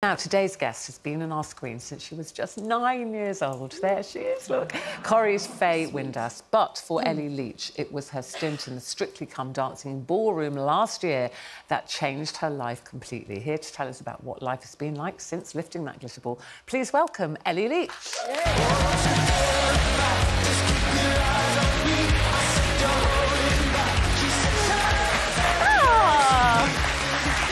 Now, today's guest has been on our screen since she was just nine years old. There she is, look. Corrie's Faye Windass. But for hmm. Ellie Leach, it was her stint in the Strictly Come Dancing ballroom last year that changed her life completely. Here to tell us about what life has been like since lifting that glitter ball, please welcome Ellie Leach. Ah!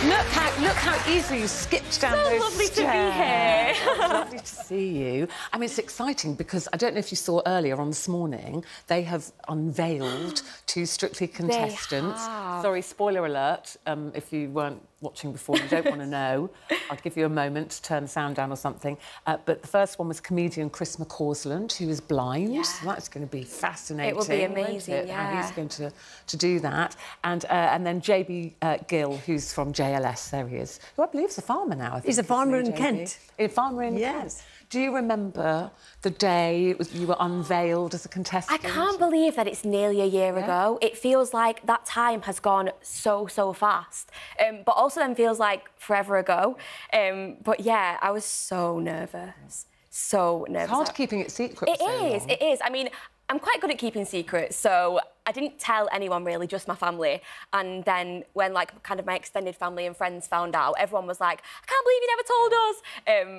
Look how look how easily you skipped down So those lovely to be here. Lovely to see you. I mean, it's exciting because I don't know if you saw earlier on this morning they have unveiled two Strictly contestants. have. Sorry, spoiler alert. Um, if you weren't watching before, you don't want to know. I'll give you a moment to turn the sound down or something. Uh, but the first one was comedian Chris McCausland, who is blind. Yeah. So that's going to be fascinating. It will be amazing, it? How he's going to, to do that. And uh, and then JB uh, Gill, who's from JLS, he is, who I believe is a farmer now. I think, He's a farmer in Kent. A farmer in Yes. Kent. Do you remember the day was, you were unveiled as a contestant? I can't believe that it's nearly a year Yeah. ago. It feels like that time has gone so, so fast. Um, but also then feels like forever ago. Um, but yeah, I was so nervous. So nervous. It's hard keeping it secret. It so is. Long. It is. I mean, I'm quite good at keeping secrets, so I didn't tell anyone really, just my family. And then when like kind of my extended family and friends found out, everyone was like, I can't believe you never told us.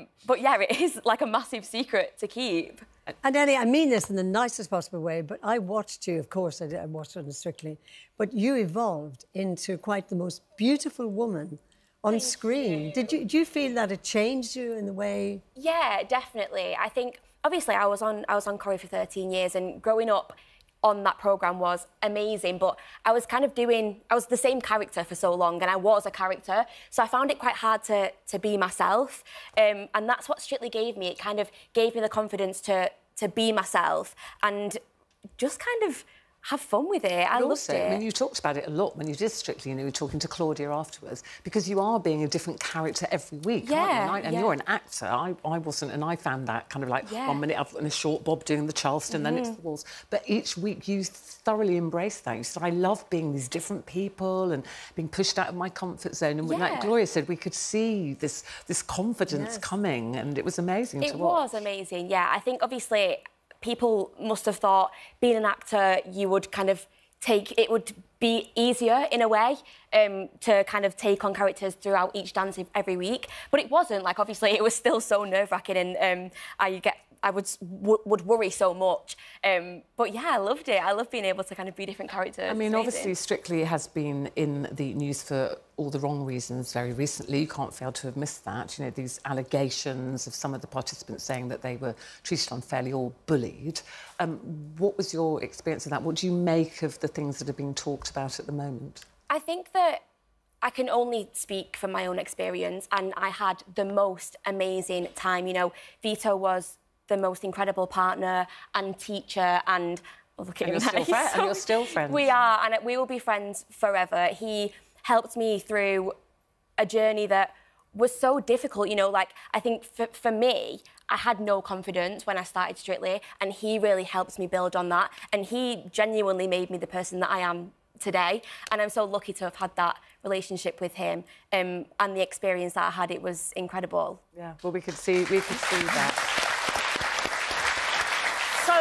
Um, but yeah, it is like a massive secret to keep. And Ellie, I mean this in the nicest possible way, but I watched you, of course, I, did, I watched it Strictly, but you evolved into quite the most beautiful woman on screen. Did you, do you feel that it changed you in the way? Yeah, definitely. I think obviously I was on I was on Corrie for 13 years and growing up on that program was amazing but I was kind of doing I was the same character for so long and I was a character so I found it quite hard to to be myself um, and that's what Strictly gave me. It kind of gave me the confidence to to be myself and just kind of have fun with it I But loved also, it I mean, you talked about it a lot when you did Strictly, and you were talking to Claudia afterwards, because you are being a different character every week, aren't you? And, I- and yeah. you're an actor. I, I wasn't, and I found that kind of like Yeah. Mm-hmm. one minute I've in a short bob doing the Charleston, then it's the waltz. But each week you thoroughly embrace that. You said, I love being these different people and being pushed out of my comfort zone. And when, like Gloria said, we could see this this confidence Yes. coming, and it was amazing It to watch. was amazing, yeah. I think obviously people must have thought being an actor, you would kind of take it would be easier in a way um, to kind of take on characters throughout each dance every week, but it wasn't. Like obviously, it was still so nerve wracking, and um, I get. I would would worry so much, um, but yeah, I loved it. I love being able to kind of be different characters. I mean, obviously, Strictly has been in the news for all the wrong reasons very recently. You can't fail to have missed that. You know, these allegations of some of the participants saying that they were treated unfairly or bullied. Um, what was your experience of that? What do you make of the things that are being talked about at the moment? I think that I can only speak from my own experience, and I had the most amazing time. You know, Vito was the most incredible partner and teacher, and oh, look at And him you're still fri- and you're still friends. We are, and we will be friends forever. He helped me through a journey that was so difficult. You know, like I think for, for me, I had no confidence when I started Strictly, and he really helped me build on that. And he genuinely made me the person that I am today. And I'm so lucky to have had that relationship with him um, and the experience that I had. It was incredible. Yeah, well, we could see, we could see that.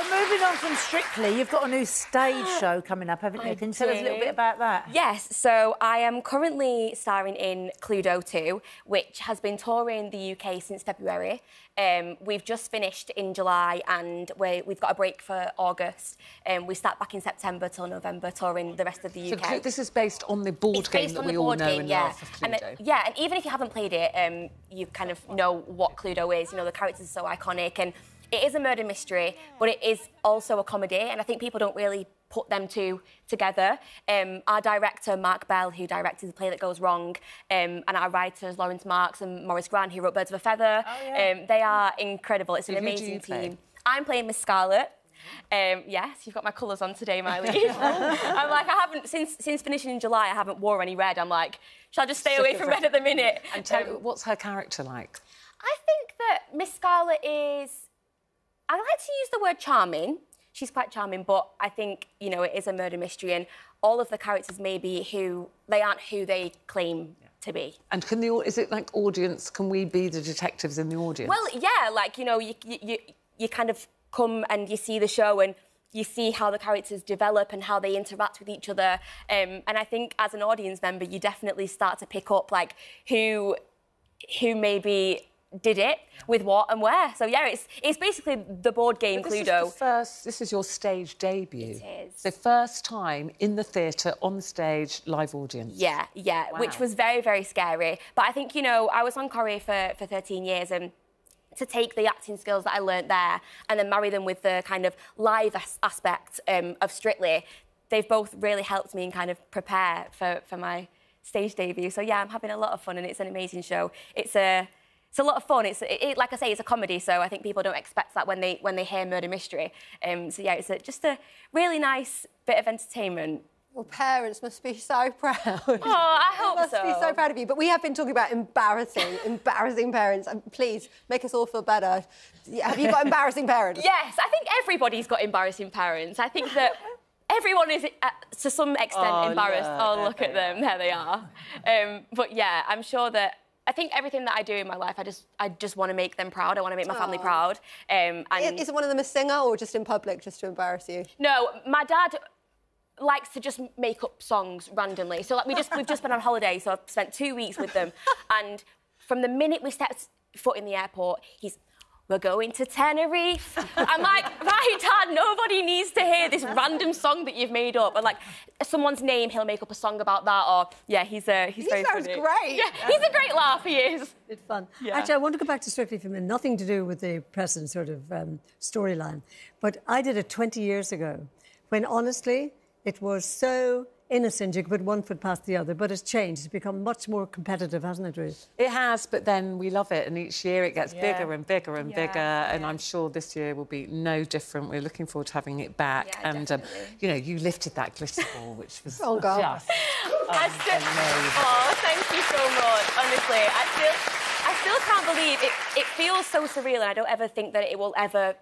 So moving on from Strictly, you've got a new stage show coming up, haven't you? I Can you tell us a little bit about that? Yes, so I am currently starring in Cluedo 2, which has been touring the UK since February. Um, we've just finished in July and we we've got a break for August. Um, we start back in September till November touring the rest of the So UK. Clu- this is based on the board It's game based that on we the all board know game, and yeah. love of And, uh, Cluedo. yeah, and even if you haven't played it, um, you kind of know what Cluedo is. You know, the characters are so iconic, and it is a murder mystery, but it is also a comedy, and I think people don't really put them two together. Um, our director, Mark Bell, who directed The Play That Goes Wrong, um, and our writers, Laurence Marks and Maurice Gran, who wrote Birds of a Feather, um, they are incredible. It's an do amazing you play? team. I'm playing Miss Scarlett. Um, yes, you've got my colours on today, Miley. I'm like, I haven't since since finishing in July. I haven't wore any red. I'm like, shall I just stay away from red. red at the minute? And tell, Um, what's her character like? I think that Miss Scarlett is. I like to use the word charming. She's quite charming, but I think you know it is a murder mystery, and all of the characters maybe who they aren't who they claim to be. And can the is it like audience? Can we be the detectives in the audience? Well, yeah, like you know, you you you, you kind of come and you see the show and you see how the characters develop and how they interact with each other. Um, and I think as an audience member, you definitely start to pick up like who who maybe did it with what and where. So yeah, it's it's basically the board game But this is Cluedo. the first. This is your stage debut. It is. So first time in the theatre on stage, live audience. Yeah, yeah, which was very, very scary. But I think, you know, I was on Corrie for, for 13 years and to take the acting skills that I learnt there and then marry them with the kind of live as- aspect um, of Strictly, they've both really helped me and kind of prepare for, for my stage debut. So yeah, I'm having a lot of fun and it's an amazing show. It's a it's a lot of fun. It's it, it- like I say, it's a comedy, so I think people don't expect that when they when they hear murder mystery. Um, so yeah, it's a, just a really nice bit of entertainment. Well, parents must be so proud. Oh, I hope must so. be so proud of you. But we have been talking about embarrassing, embarrassing parents. And please make us all feel better. Yeah, Have you got embarrassing parents? Yes, I think everybody's got embarrassing parents. I think that everyone is, uh, to some extent, Oh, embarrassed. look, oh, look at they them. There they are. Um, but yeah, I'm sure that. I think everything that I do in my life, I just, I just want to make them proud. I want to make my family proud. Um, and Is, is one of them a singer or just in public, just to embarrass you? no, my dad likes to just make up songs randomly. So like we just we've just been on holiday, so I've spent two weeks with them, and from the minute we stepped foot in the airport, he's. We're going to Tenerife. I'm like, right, Dad, nobody needs to hear this random song that you've made up. And like someone's name, he'll make up a song about that. Or yeah, he's uh, he's He very sounds funny. great. Yeah, he's a great laugh. He is. It's fun. Yeah. Actually, I want to go back to Strictly for a minute. Nothing to do with the present sort of um, storyline. But I did it 20 years ago when, honestly, it was so innocent you could put one foot past the other. But it's changed. It's become much more competitive, hasn't it, Ruth? It has, but then we love it, and each year it gets Yeah. bigger and bigger and Yeah, bigger. And I'm sure this year will be no different. We're looking forward to having it back. Yeah, and um, you know, you lifted that glitter ball, which was Oh, God. just I still, amazing. oh, thank you so much. Honestly, I still, I still can't believe it. It feels so surreal, and I don't ever think that it will ever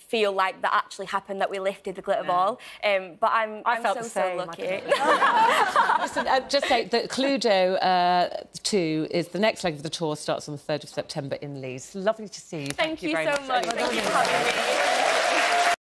feel like that actually happened that we lifted the glitter ball. Um, but I'm, I I'm felt so the so same, I lucky. Listen, uh, just say that Cluedo uh, 2 is the next leg of the tour, starts on the 3rd of September in Leeds. Lovely to see you. Thank, you, very so much. Anyway. Thank you for having me.